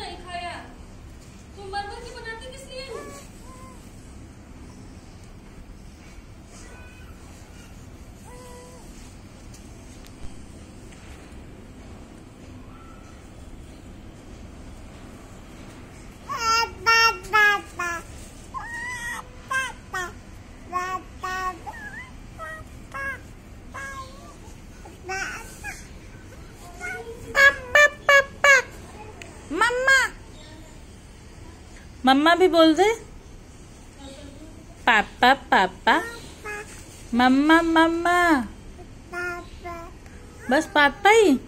नहीं खाया। तुम बर्गर क्यों बना मम्मा भी बोल दे। पापा पापा। मम्मा मम्मा। बस पापा ही।